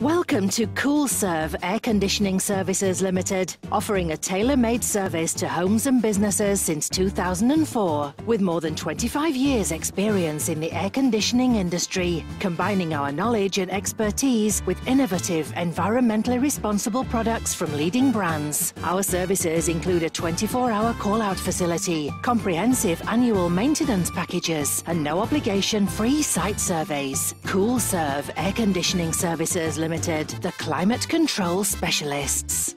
Well, Welcome to Coolserv Air Conditioning Services Limited, offering a tailor-made service to homes and businesses since 2004. With more than 25 years experience in the air conditioning industry, combining our knowledge and expertise with innovative, environmentally responsible products from leading brands. Our services include a 24-hour call-out facility, comprehensive annual maintenance packages, and no obligation free site surveys. Coolserv Air Conditioning Services the climate control specialists.